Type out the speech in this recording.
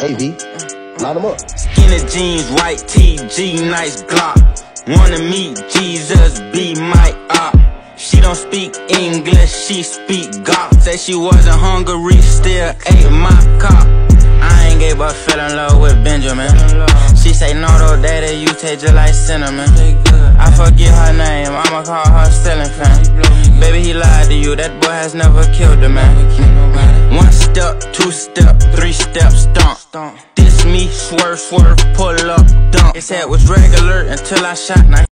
AV, line them up. Skinny jeans, white TG, nice Glock. Wanna meet Jesus, be my op. She don't speak English, she speak God. Say she wasn't hungry, still ate my cop. I ain't gave up, fell in love with Benjamin. She say no though, daddy, you taste just like cinnamon. I forget her name, I'ma call her Stelling fan. Baby, he lied to you, that boy has never killed a man. Two step, three step, stomp. This me, swerve, swerve, pull up, dump. His head was regular until I shot. Now